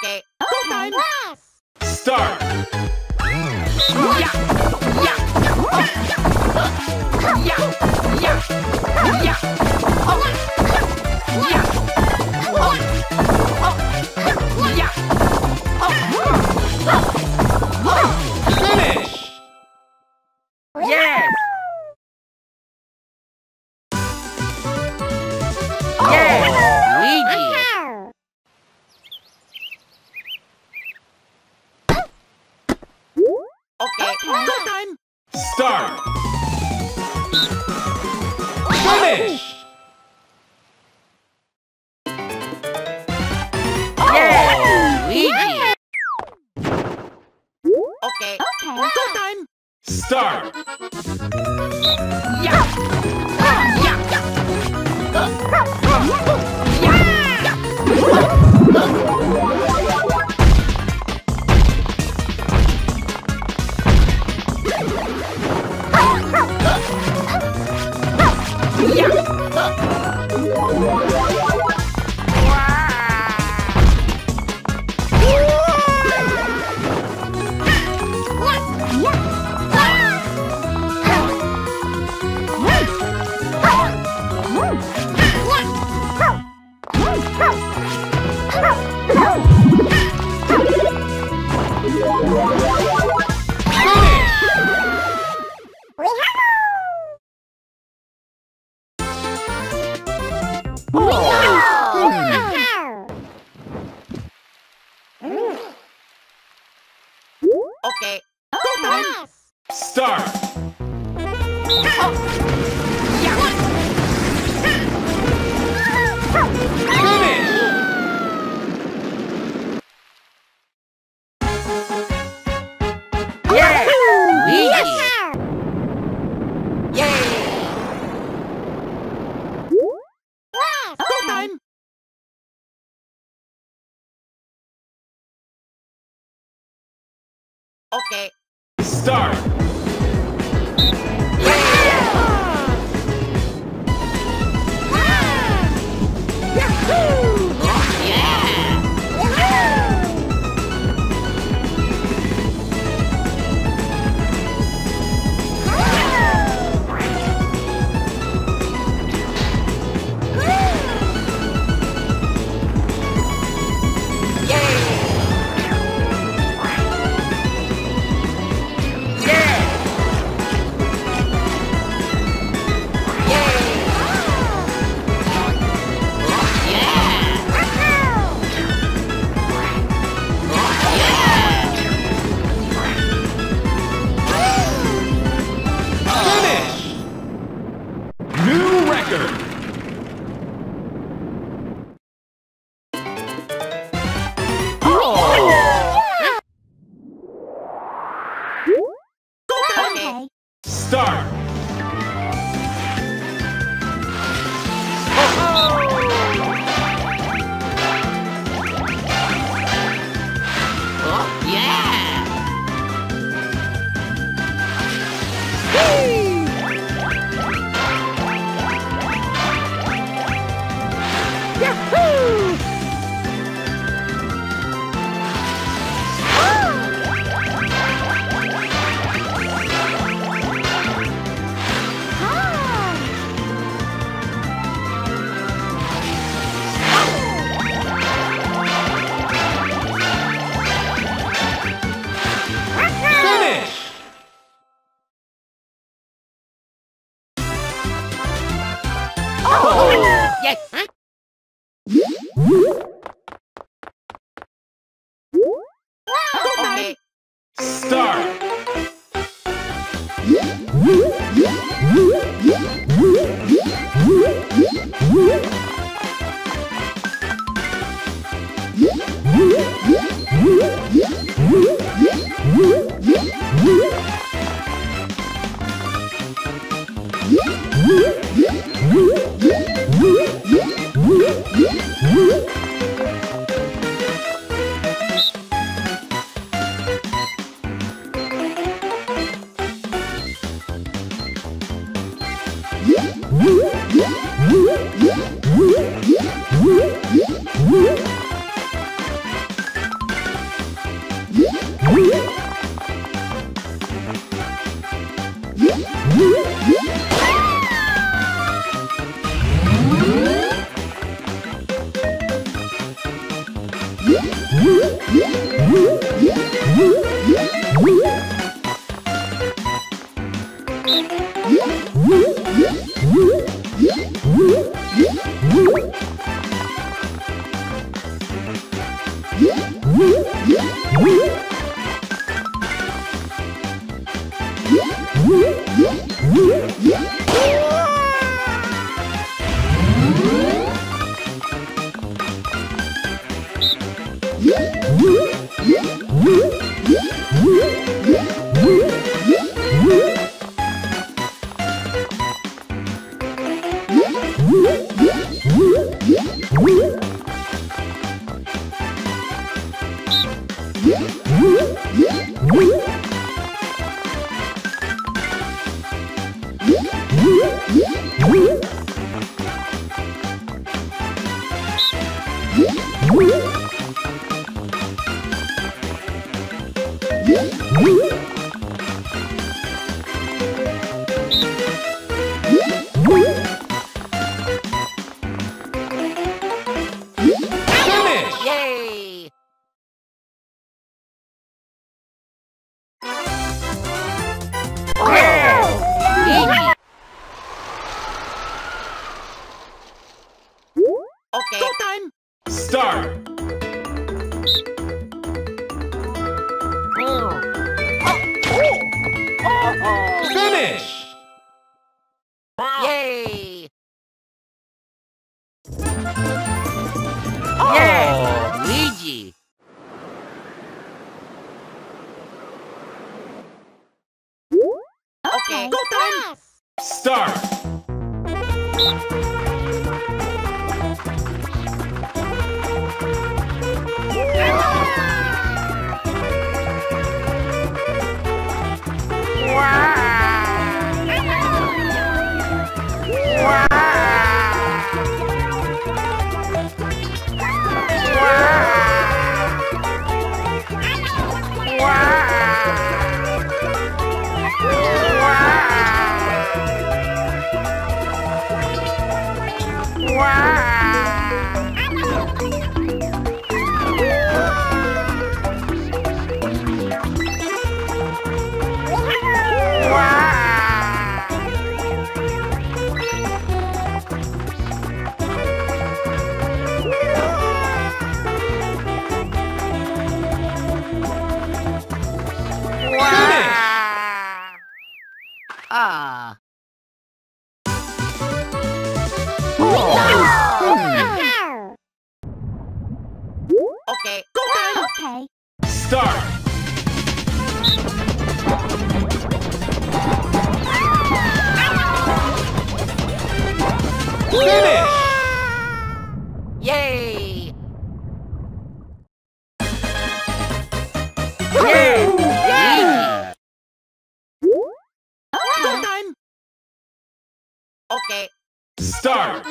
Okay. Go time. Start. Yeah. Yeah. Yeah. Yeah. Yeah. Yeah. Go time! Start! Finish! 呀 War. Okay. Start! Finish! Yay! Oh. Yeah! Luigi! Okay. Oh, Go time! Start! Ah. Okay. Go time! Okay. Start! Finish! Yay! Okay. Start!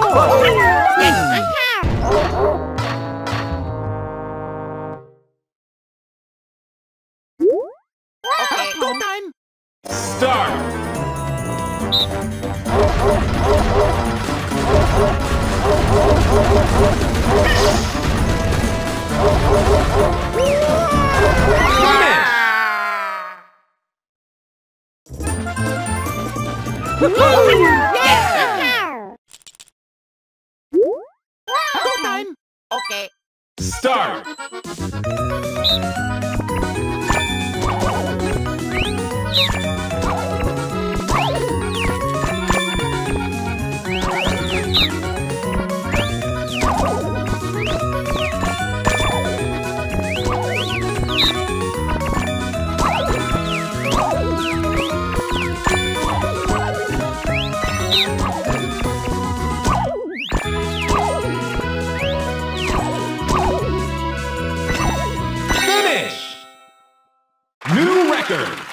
Okay, Start. New record.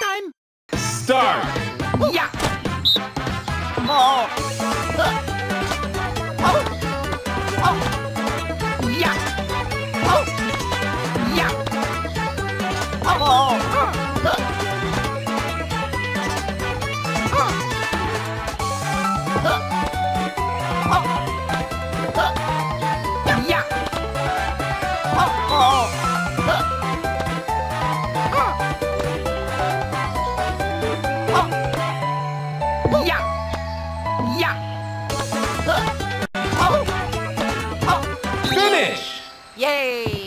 time! Start! Yeah! Oh. Yeah. Oh. Oh. Finish. Yay.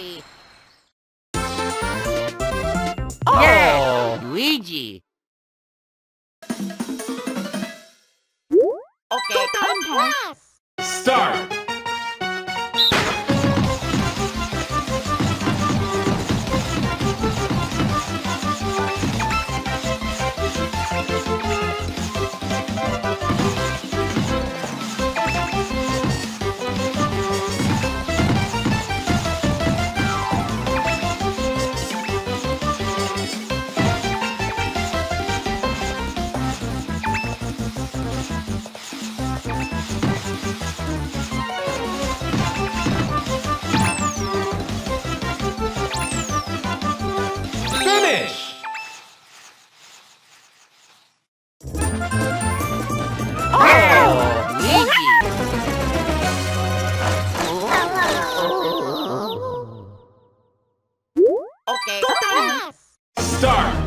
start!